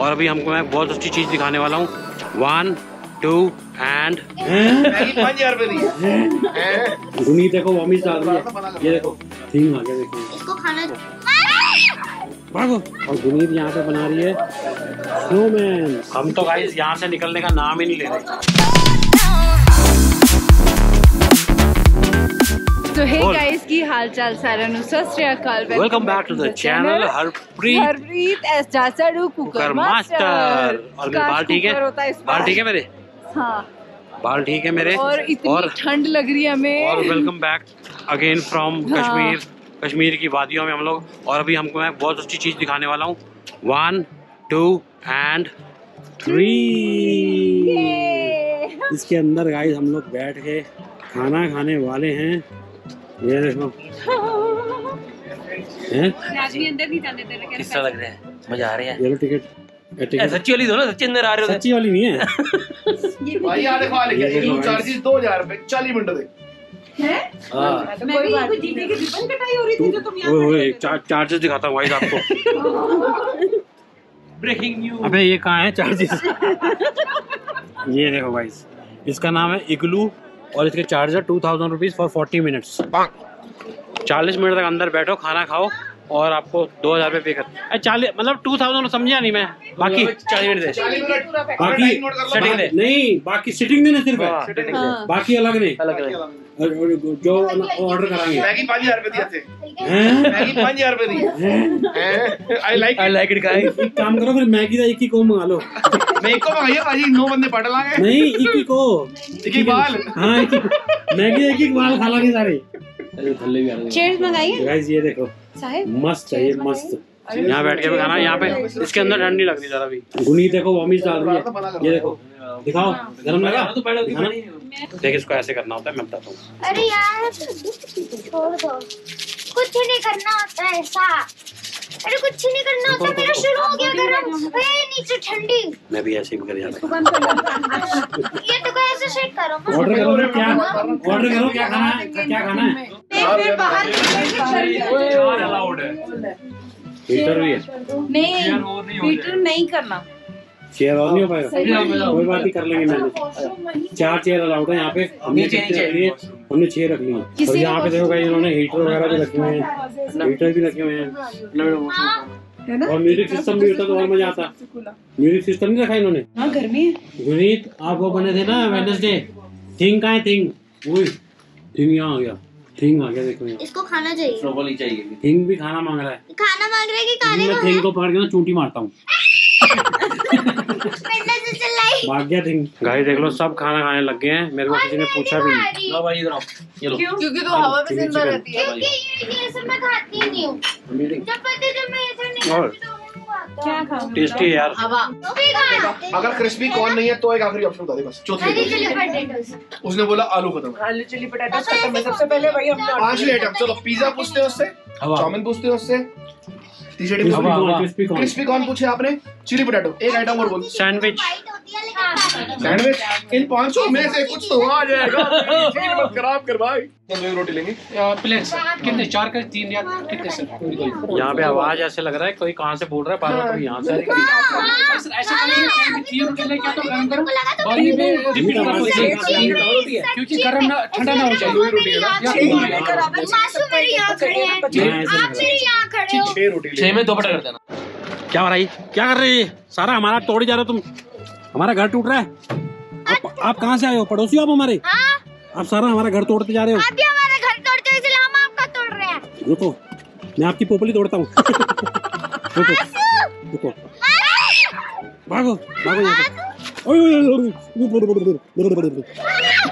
और अभी हमको मैं बहुत अच्छी चीज़ दिखाने वाला हूँ। वन टू एंड देखो वॉमिट डाल रही है। ये देखो थीम आ गया देखो। इसको खाना भागो। और गुनीत यहाँ पे बना रही है। स्नोमैन हम तो गाइस यहाँ से निकलने का नाम ही नहीं ले रहे। तो हे गाइस की हालचाल सारा नु सत Shri welcome back to the channel Harpreet Harpreet S जासड़ू cooker master और मेरे बाल ठीक है? बाल ठीक है मेरे? हाँ। बाल ठीक है मेरे? और इतनी ठंड लग रही है हमें। और welcome back again from Kashmir Kashmir की वादियों में हम लोग। और अभी हमको मैं बहुत अच्छी चीज़ दिखाने वाला हूँ। वन टू एंड थ्री इसके अंदर गाइस हम लोग बैठ के खाना खाने वाले हैं। ये देखो हैं? आदमी अंदर नहीं जाने दे रहे किस तरह लग रहा है। मज़ा आ रहा है। ये लो टिकट। ये ए, टिकट सच्ची वाली दो ना सच्ची अंदर आ रहे हो। सच्ची वाली नहीं है। भाई यहाँ देखो लिखा चार्जेस दो हज़ार रुपए चालीस मिनट दे हाँ? कोई बात जीने की रिबन कटाई हो रही थी जो तुम ओए ओए चार्जेस दिखाता हूँ भाई आपको। ब्रेकिंग न्यूज़ अबे ये कहाँ है चार्जेस ये देखो गाइस इसका नाम है इग्लू और इसके charger two thousand rupees for forty minutes चालीस मिनट तक अंदर बैठो खाना खाओ और आपको दो हज़ार रुपये पे कर। चालीस मतलब टू थाउज़ेंड समझा नहीं मैं। बाकी चालीस मिनट दे। चालीस मिनट। बाकी। नहीं बाकी सिटिंग देना सिर्फ़ है। हाँ। हाँ। बाकी अलग नहीं। अलग जो ऑर्डर कराएँगे। मैगी पाँच हज़ार रुपए दिए थे। हैं? मैगी पाँच हज़ार रुपए दी। I like I like it guys काम करो फिर मैगी का एक ही को मंगा लो। मैं एक को मंगाइए भाजी नौ बंदे पट लांगे नहीं एक ही को एक ही बाल। हाँ एक ही मैगी एक ही बाल खा लागे सारे। थल्ले भी आ रहे चेयर्स मंगाइए। गाइस ये देखो। साहिब मस्त है ये मस्त। यहाँ बैठ के भी खाना यहाँ पे इसके अंदर ठंड नहीं लगती जरा भी। गुनी देखो वॉमिट डाल रही है। ये देखो दिखाओ गरम लगा? तो बैठो दिखाना देख इसको ऐसे करना होता है मैं बताता हूँ। अरे यार छोड़ दो। कुछ नहीं करना होता है ऐसा। अरे कुछ नहीं करना होता मेरा शुरू हो गया गरम। अरे नीचे ठंडी। मैं भी ऐसे ही कर जाता ये तो कोई ऐसे शेक करो ऑर्डर करो ना क्या? ऑर्डर करो। क्या खाना है? क्या खाना है? फिर बाहर अलाउड है। हीटर भी है। नहीं हीटर नहीं करना। चेयर और नहीं हो पाएगा। कोई बात नहीं कर लेंगे मैंने चार चेयर अलाउड है। यहाँ पे हमने हमने छह रख लिए और यहाँ पे देखो भाई इन्होंने हीटर वगैरह भी रखे हुए हैं। हीटर भी रखे हुए हैं। और म्यूज़िक सिस्टम भी होता तो और मज़ा आता। म्यूज़िक सिस्टम नहीं रखा इन्होंने। हाँ गर्मी है। गुनीत आप वो बने थे ना वेडनेसडे थिंग कहाँ है थिंग थिंग यहाँ आ गया। थिंग आ गया देखो इसको खाना चाहिए। ही चाहिए थिंग भी खाना मांग रहा है। खाना मांग रहे कि खाने मैं थिंग को पकड़ के ना चूंटी मारता हूँ। भाग गया थिंग गाइस देख लो सब खाना खाने लग गए हैं। मेरे को किसी ने पूछा भी नहीं लो भाई इधर आओ। ये लो। क्योंकि तो हवा में ज़िंदा रहती है। क्योंकि ये ये सब मैं खाती नहीं हूँ। जब पता जब मैं ये सब नहीं और? क्या टेस्टी है यार। अगर क्रिस्पी कॉर्न नहीं है तो एक आखिरी ऑप्शन बता दे बस। चौथी उसने बोला आलू खत्म। आलू चिली पटेटो खत्म है सबसे पहले भाई पांचवी आइटम चलो पिज्जा पूछते हैं उससे चाउमीन पूछते हैं उससे। Item corn crispy corn crispy corn पूछे आपने। चिली पोटैटो एक आइटम और बोल। सैंडविच वाइट होती है लेकिन सैंडविच इन पाँचों में से कुछ तो आ जाएगा। मत खराब कर भाई। हम रोटी लेंगे। प्लेट सर कितने? चार कर तीन या कितने सर यहाँ पे आवाज़ ऐसे लग रहा है कोई कहाँ से बोल रहा है? बार बार कोई यहाँ से। सर ऐसा करिए कि तीन लेके तो गर्म रिपीट करो क्योंकि गर्म ना ठंडा ना हो जाए। दो ही। रोटी है ना मासू मेरे यहाँ खड़े हैं। आप मेरे यहाँ खड़े हो। छह में दो कर देना। क्या हो रहा है क्या कर रही है? सारा हमारा तोड़ जा रहे हो तुम। हमारा घर टूट रहा है। आप, आप कहाँ से आए हो? पड़ोसी हो आप हमारे? हाँ। आप सारा हमारा घर तोड़ते जा रहे हो। आप भी हमारा घर तोड़ते हो इसलिए हम आपका तोड़ रहे हैं। रुको। मैं आपकी पोपली तोड़ता हूँ। रुको रुको। भागो भागो यहाँ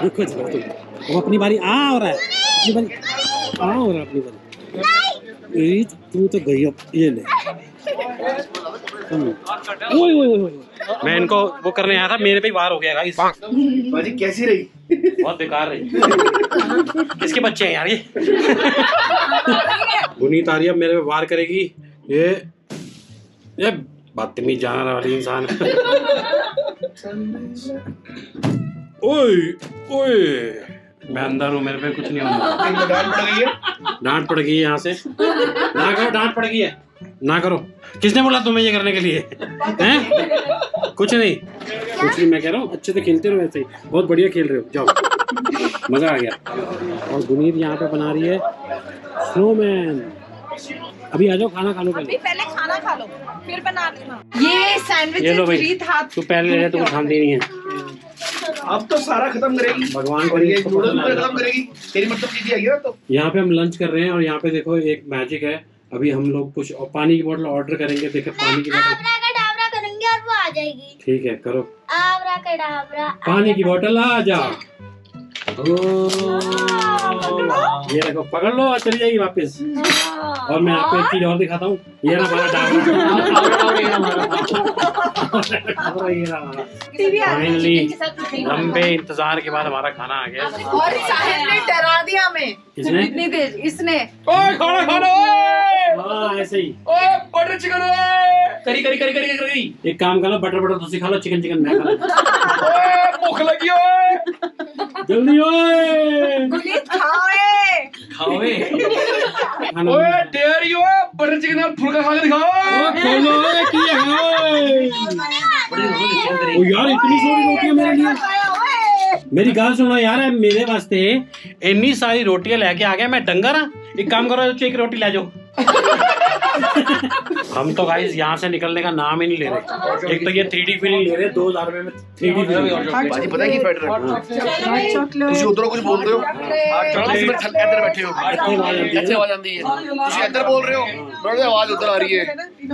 रुको जरा तुम अपनी बारी आ हो रहा है अपनी बारी आ हो रहा है अपनी बारी तू तो गई अब ये ले हम्म। ओए ओए ओए मैं इनको वो करने आया था मेरे पे ही वार हो गया गाइस भाजी कैसी रही बहुत बेकार रही किसके बच्चे हैं यार ये गुनीत आर्य मेरे पे वार करेगी ये ये बदतमीज जानने वाली इंसान। ओए ओए। मैं अंदर हूँ मेरे पे कुछ नहीं होगा। इनको डांट पड़ गई है। डांट पड़ गई है यहाँ से। ना कहो डांट पड़ गई है। ना करो। किसने बोला तुम्हें ये करने के लिए? हैं? कुछ नहीं। कुछ नहीं मैं कह रहा हूँ अच्छे से खेलते रहो ऐसे ही। बहुत बढ़िया खेल रहे हो जाओ। मज़ा आ गया। और गुनीत यहाँ पे बना रही है। स्नोमैन अभी आ जाओ खाना खा लो पहले पहले लो फिर बना लेना। ये सैंडविच ये लो भाई। था तू पहले ले तू खाती नहीं है। अब तो सारा खत्म करेगी। भगवान और ये करे नूडल्स भी खत्म करेगी। तेरी मतलब चीज़ें आई है तो। यहाँ पे हम लंच कर रहे हैं और यहाँ पे देखो एक मैजिक है। अभी हम लोग कुछ और पानी की बोतल ऑर्डर करेंगे। देखो पानी की बोतल का करेंगे और वो आ जाएगी। ठीक है करो। आवरा का डावरा पानी की बोतल आ जा। ओ, ये देखो पकड़ लो और चली जाएगी वापस। और मैं आपको एक चीज़ और दिखाता हूँ। ये ना हमारा डाबरा ये रहा हमारा फाइनली लंबे इंतज़ार के बाद हमारा खाना आ गया। और साहिल ने डरा दिया हमें। किसने? इतनी तेज इसने। ओए खाना खाना ओए! हाँ ऐसे ही। ओए बटर चिकन ओए। करी करी करी करी करी। एक काम कर लो बटर बटर तुम खा लो चिकन चिकन मैं खा लो। ओए भूख लगी ओए। जल्दी ओए। गुलीत ओए डेयरी बटर चिकन और फुलका खा के दिखाओ ओ, खोलो ओए, की है ओए। ओ यार इतनी सारी रोटियाँ मेरे लिए। मेरी गाल सुनो यार मेरे वास्ते इतनी सारी रोटियाँ लेके आ गया मैं डंगर हाँ। एक काम करो एक रोटी ले जाओ। हम तो गाइस यहाँ से निकलने का नाम ही नहीं ले रहे एक तो ये थ्री डी फीलिंग ले रहे दो हजार रुपए में थ्री डी फीलिंग ਬਾਜੀ ਪਤਾ ਕੀ ਫੈਟ ਰਿਹਾ ਤੁਸੀਂ ਉਧਰੋਂ ਕੁਝ ਬੋਲਦੇ ਹੋ ਆ ਚਲੋ ਤੁਸੀਂ ਮੇਰੇ ਥੱਲੇ ਇੱਧਰ ਬੈਠੇ ਹੋ ਇੱਥੇ ਆਵਾਜ਼ ਆਉਂਦੀ ਹੈ ਤੁਸੀਂ ਇੱਧਰ ਬੋਲ ਰਹੇ ਹੋ ਮੇਰੇ ਆਵਾਜ਼ ਉਧਰ ਆ ਰਹੀ ਹੈ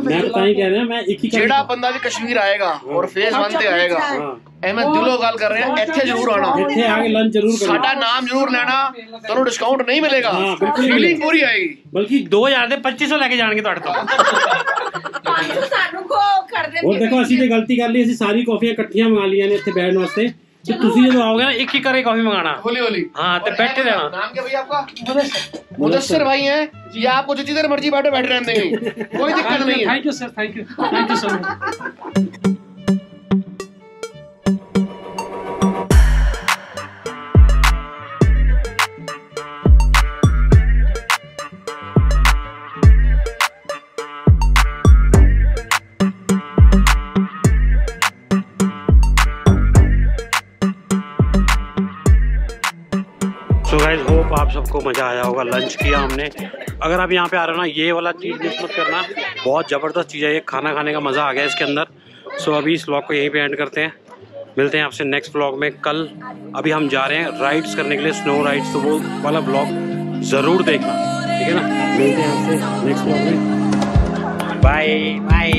मैं तो ताई कह रहे हैं मैं एक ही ਜਿਹੜਾ ਬੰਦਾ ਵੀ ਕਸ਼ਮੀਰ ਆਏਗਾ ਔਰ ਫੇਸ 1 ਤੇ ਆਏਗਾ हाँ ਐ ਮੈਂ ਦਿਲੋਂ ਗੱਲ ਕਰ ਰਿਹਾ ਇੱਥੇ ਜ਼ਰੂਰ ਆਣਾ ਇੱਥੇ आके लंच जरूर करो ਸਾਡਾ ਨਾਮ ਜ਼ਰੂਰ ਲੈਣਾ ਤੁਹਾਨੂੰ ਡਿਸਕਾਊਂਟ ਨਹੀਂ ਮਿਲੇਗਾ ਹਾਂ, ਬਿਲਕੁਲ ਨਹੀਂ ਫੀਲਿੰਗ ਪੂਰੀ ਆਏਗੀ बल्कि 2000 ਦੇ 2500 ਲੈ ਕੇ ਜਾਣਗੇ ਤੁਹਾਡੇ ਤੋਂ ਸਾਨੂੰ ਕੋ ਕਰ ਦੇ ਹੋਰ ਦੇਖੋ ਅਸੀਂ ਤੇ ਗਲਤੀ ਕਰ ਲਈ ਅਸੀਂ ਸਾਰੀ ਕਾਫੀਆਂ ਇਕੱਠੀਆਂ ਮੰਗਾ ਲਈਆਂ ਨੇ ਇੱਥੇ ਬੈਠਣ ਵਾਸਤੇ ਤੇ ਤੁਸੀਂ ਜਦੋਂ ਆਓਗੇ ਨਾ ਇੱਕ ਇੱਕ ਕਰਕੇ ਕਾਫੀ ਮੰਗਾਣਾ होली होली हाँ तो बैठे रहना नाम क्या भैया आपका मुदस्सिर भाई हैं ये आपको जितनी देर मर्जी बैठे बैठे रहने देंगे कोई दिक्कत नहीं है thank you sir thank you thank you so much आप सबको मज़ा आया होगा लंच किया हमने। अगर आप यहाँ पे आ रहे हो ना, ये वाला चीज़ मिस मत करना। बहुत ज़बरदस्त चीज़ है, ये खाना खाने का मज़ा आ गया इसके अंदर। सो अभी इस ब्लॉग को यहीं पे एंड करते हैं। मिलते हैं आपसे नेक्स्ट ब्लॉग में। कल अभी हम जा रहे हैं राइड्स करने के लिए स्नो राइड्स तो वो वाला ब्लॉग ज़रूर देखना। ठीक है ना? मिलते हैं आपसे नेक्स्ट व्लॉग में। Bye bye